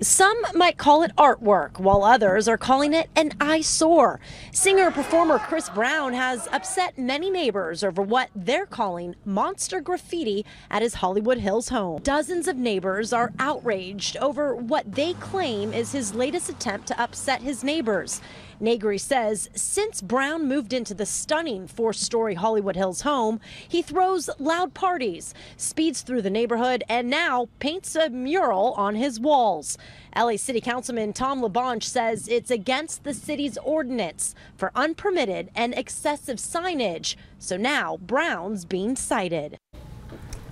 Some might call it artwork, while others are calling it an eyesore. Singer performer Chris Brown has upset many neighbors over what they're calling monster graffiti at his Hollywood Hills home. Dozens of neighbors are outraged over what they claim is his latest attempt to upset his neighbors. Negri says since Brown moved into the stunning four story Hollywood Hills home, he throws loud parties, speeds through the neighborhood, and now paints a mural on his walls. LA City Councilman Tom LaBonge says it's against the city's ordinance for unpermitted and excessive signage. So now Brown's being cited.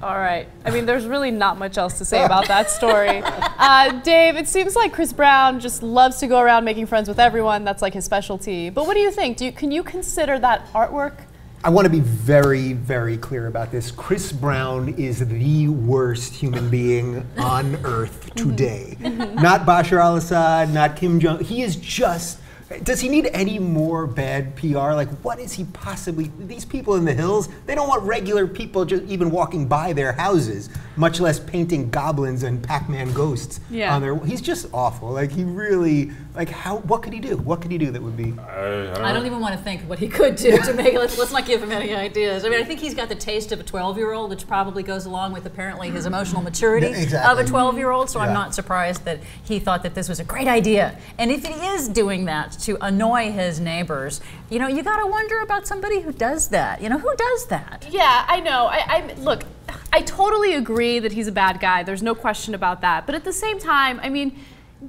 All right. I mean, there's really not much else to say about that story. Uh, Dave, it seems like Chris Brown just loves to go around making friends with everyone. That's like his specialty. But what do you think? Do you, can you consider that artwork? I want to be very, very clear about this. Chris Brown is the worst human being on earth today. not Bashar al Assad, not Kim Jong. He is just does he need any more bad PR? Like, what is he possibly? These people in the hills, they don't want regular people just even walking by their houses, much less painting goblins and Pac-Man ghosts yeah. on their. He's just awful. Like, he really, like, how? What could he do? What could he do that would be? I, I, don't, I don't, even want to think what he could do to make. Let's, let's not give him any ideas. I mean, I think he's got the taste of a 12-year-old, which probably goes along with apparently his emotional maturity yeah, exactly. of a 12-year-old. So yeah. I'm not surprised that he thought that this was a great idea. And if he is doing that to annoy his neighbors. You know, you got to wonder about somebody who does that. You know, who does that? Yeah, I know. I, I look. I totally agree that he's a bad guy. There's no question about that. But at the same time, I mean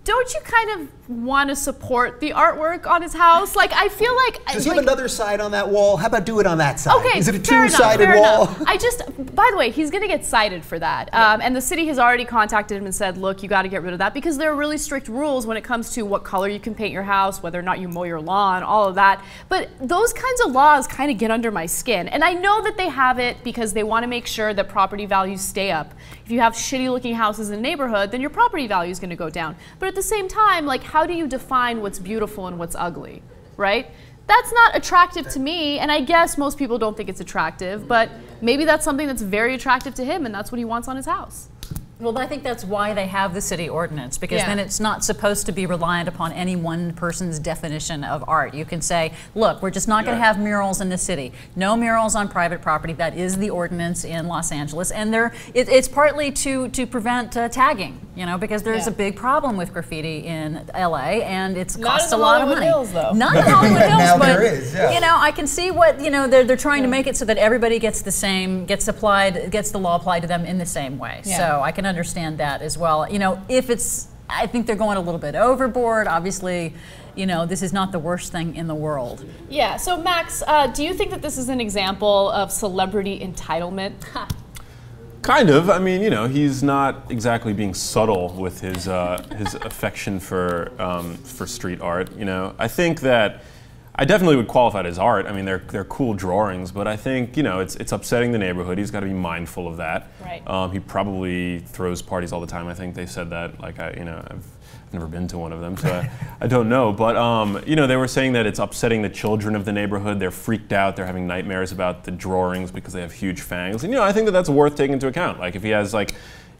don't you kind of want to support the artwork on his house? Like, I feel like. Does he have another side on that wall? How about do it on that side? Okay, Is it a two-sided wall? Enough. I just, by the way, he's going to get cited for that. Yeah. Um, and the city has already contacted him and said, look, you got to get rid of that because there are really strict rules when it comes to what color you can paint your house, whether or not you mow your lawn, all of that. But those kinds of laws kind of get under my skin. And I know that they have it because they want to make sure that property values stay up. If you have shitty looking houses in a neighborhood, then your property value is going to go down. But at the same time, like, how do you define what's beautiful and what's ugly, right? That's not attractive to me, and I guess most people don't think it's attractive, but maybe that's something that's very attractive to him, and that's what he wants on his house. Well, I think that's why they have the city ordinance because yeah. then it's not supposed to be reliant upon any one person's definition of art. You can say, look, we're just not yeah. going to have murals in the city. No murals on private property. That is the ordinance in Los Angeles, and there it, it's partly to to prevent uh, tagging. You know, because there's yeah. a big problem with graffiti in LA, and it's not costs a lot Hollywood of money. Hills, though. Not in Hollywood Hills, but you know, I can see what you know they're they're trying to make it so that everybody gets the same gets applied gets the law applied to them in the same way. So I can understand that as well. You know, if it's, I think they're going a little bit overboard. Obviously, you know, this is not the worst thing in the world. Yeah. So, Max, uh, do you think that this is an example of celebrity entitlement? Kind of. I mean, you know, he's not exactly being subtle with his uh, his affection for um, for street art. You know, I think that I definitely would qualify it as art. I mean, they're they're cool drawings, but I think you know it's it's upsetting the neighborhood. He's got to be mindful of that. Right. Um, he probably throws parties all the time. I think they said that. Like I, you know, I've, never been to one of them, so I, I don't know. But um, you know, they were saying that it's upsetting the children of the neighborhood. They're freaked out. They're having nightmares about the drawings because they have huge fangs. And you know, I think that that's worth taking into account. Like if he has like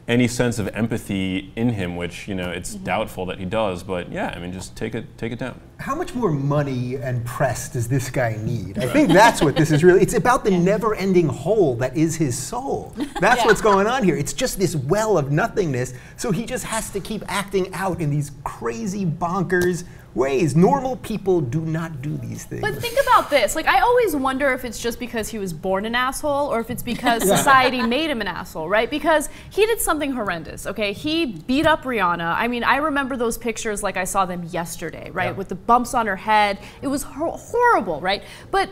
any sense of empathy in him, which you know it's mm-hmm. doubtful that he does. But yeah, I mean, just take it take it down. How much more money and press does this guy need? I think that's what this is really. It's about the never-ending hole that is his soul. That's yeah. what's going on here. It's just this well of nothingness. So he just has to keep acting out in these crazy bonkers ways. Normal people do not do these things. But think about this. Like, I always wonder if it's just because he was born an asshole or if it's because society made him an asshole, right? Because he did something horrendous, okay? He beat up Rihanna. I mean, I remember those pictures like I saw them yesterday, right? With the bumps on her head. It was horrible, right? But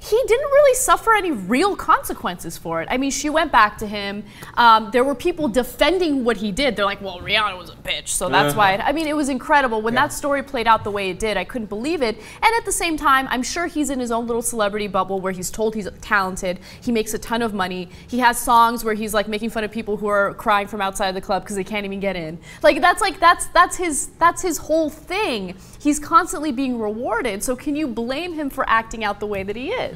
he didn't really suffer any real consequences for it. I mean, she went back to him. Um, there were people defending what he did. They're like, well, Rihanna was a bitch, so that's why. It, I mean, it was incredible. When yeah. that story played out the way it did, I couldn't believe it. And at the same time, I'm sure he's in his own little celebrity bubble where he's told he's talented. He makes a ton of money. He has songs where he's like making fun of people who are crying from outside of the club because they can't even get in. Like that's like that's that's his that's his whole thing. He's constantly being rewarded. So can you blame him for acting out the way that he is?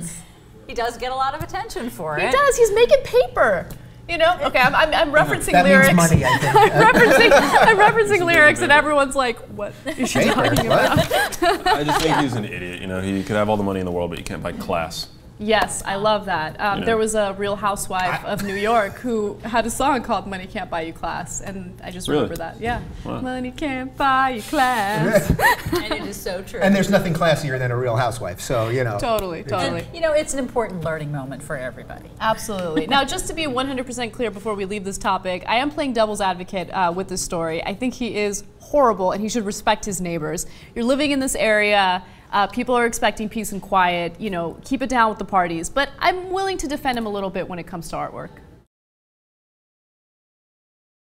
He does get a lot of attention for he it. He does. He's making paper. You know? Okay, I'm, I'm, I'm uh-huh. referencing That lyrics. means money, I think. I'm referencing, I'm referencing lyrics, and everyone's like, "What is she talking what? about?" I just think he's an idiot. You know, he could have all the money in the world, but you can't buy class. Yes, I love that. Um, Yeah. There was a Real Housewife of New York who had a song called "Money Can't Buy You Class," and I just Really? remember that. Yeah, Wow. money can't buy you class. and it is so true. And there's nothing classier than a real housewife, so you know. totally, totally. you know, it's an important learning moment for everybody. Absolutely. Now, just to be 100% clear before we leave this topic, I am playing devil's advocate uh, with this story. I think he is horrible and he should respect his neighbors. You're living in this area. Uh, people are expecting peace and quiet. You know, keep it down with the parties. But I'm willing to defend him a little bit when it comes to artwork.